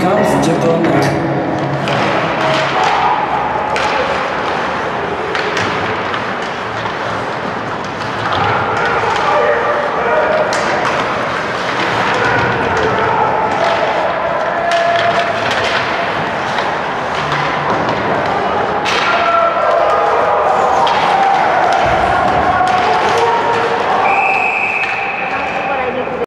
comfortable now